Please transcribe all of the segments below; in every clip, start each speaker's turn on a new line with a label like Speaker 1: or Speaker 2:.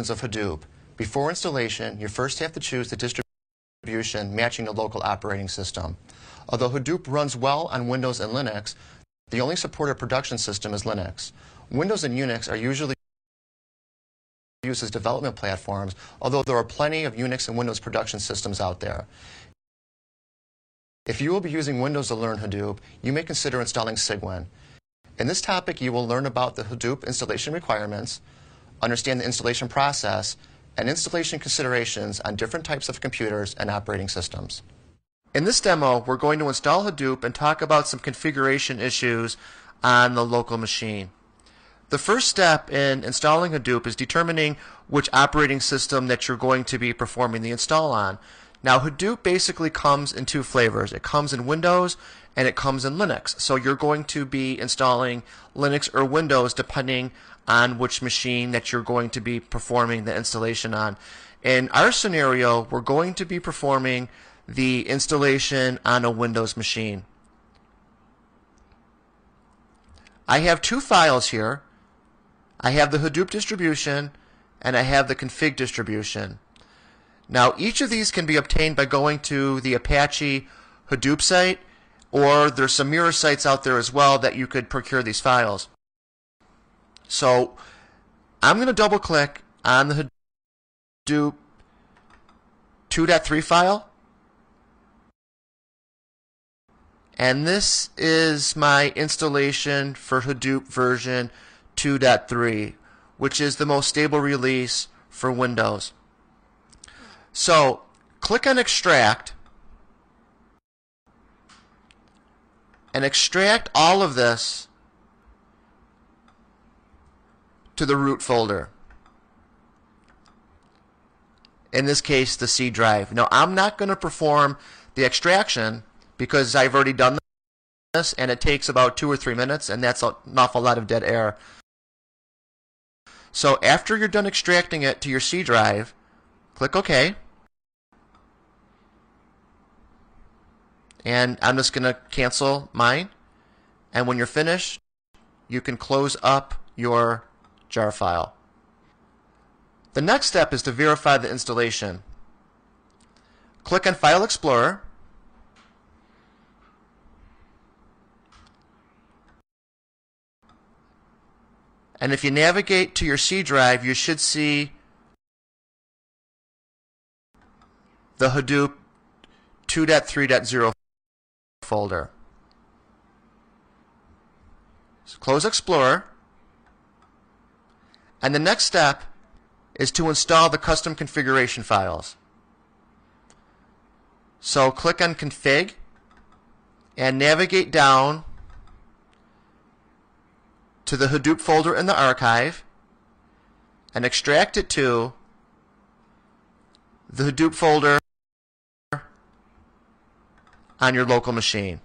Speaker 1: versions of Hadoop. Before installation, you first have to choose the distribution matching the local operating system. Although Hadoop runs well on Windows and Linux, the only supported production system is Linux. Windows and Unix are usually used as development platforms, although there are plenty of Unix and Windows production systems out there. If you will be using Windows to learn Hadoop, you may consider installing Cygwin. In this topic, you will learn about the Hadoop installation requirements, understand the installation process, and installation considerations on different types of computers and operating systems. In this demo, we're going to install Hadoop and talk about some configuration issues on the local machine. The first step in installing Hadoop is determining which operating system that you're going to be performing the install on. Now, Hadoop basically comes in two flavors. It comes in Windows and it comes in Linux. So you're going to be installing Linux or Windows depending on which machine that you're going to be performing the installation on. In our scenario, we're going to be performing the installation on a Windows machine. I have two files here. I have the Hadoop distribution and I have the config distribution. Now, each of these can be obtained by going to the Apache Hadoop site or there's some mirror sites out there as well that you could procure these files. So I'm going to double click on the Hadoop 2.3 file. And this is my installation for Hadoop version 2.3, which is the most stable release for Windows. So click on extract and extract all of this to the root folder. In this case, the C drive. Now, I'm not going to perform the extraction because I've already done this and it takes about two or three minutes and that's an awful lot of dead air. So after you're done extracting it to your C drive, click OK. And I'm just going to cancel mine. And when you're finished, you can close up your jar file. The next step is to verify the installation. Click on File Explorer. And if you navigate to your C drive, you should see the Hadoop 2.3.0 folder. So close Explorer. And the next step is to install the custom configuration files. So click on Config and navigate down to the Hadoop folder in the archive and extract it to the Hadoop folder on your local machine.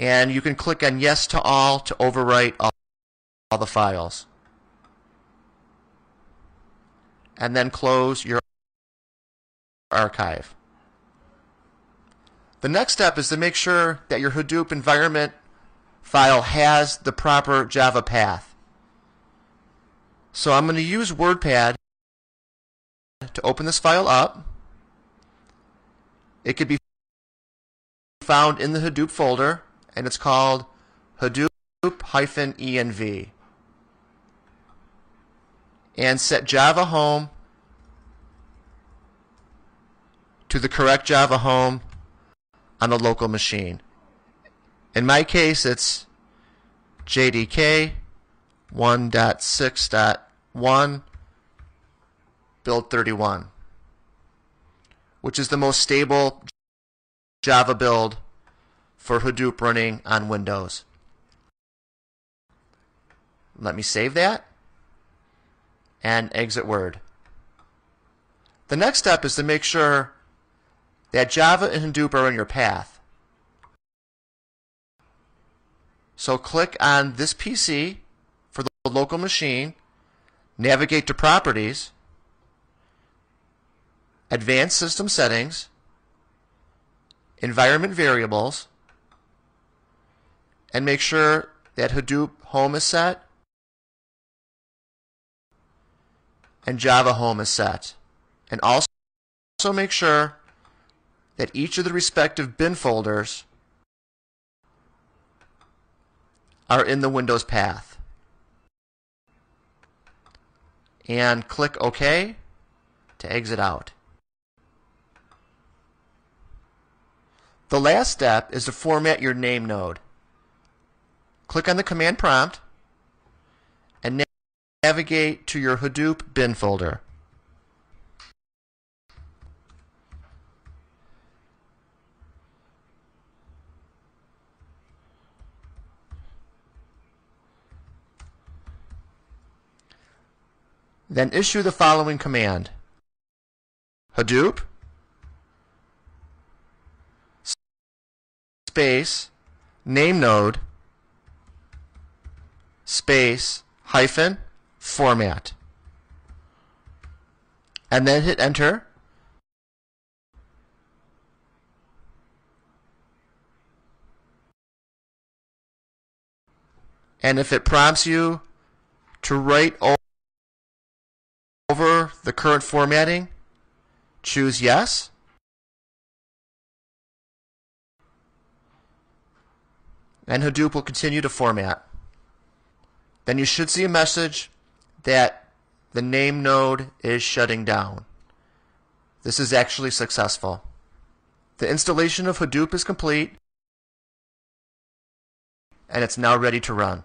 Speaker 1: And you can click on Yes to All to overwrite all, all the files. And then close your archive. The next step is to make sure that your Hadoop environment file has the proper Java path. So I'm going to use WordPad to open this file up. It could be found in the Hadoop folder and it's called Hadoop-env. And set Java home to the correct Java home on the local machine. In my case, it's JDK 1.6.1 build 31, which is the most stable Java build for Hadoop running on Windows. Let me save that and exit Word. The next step is to make sure that Java and Hadoop are in your path. So click on this PC for the local machine, navigate to Properties, Advanced System Settings, environment variables, and make sure that Hadoop home is set and Java home is set. And also make sure that each of the respective bin folders are in the Windows path. And click OK to exit out. The last step is to format your name node. Click on the command prompt and na- navigate to your Hadoop bin folder. Then issue the following command. Hadoop space name node space hyphen format. And then hit enter. And if it prompts you to write over the current formatting choose yes. And Hadoop will continue to format. Then you should see a message that the name node is shutting down. This is actually successful. The installation of Hadoop is complete and it's now ready to run.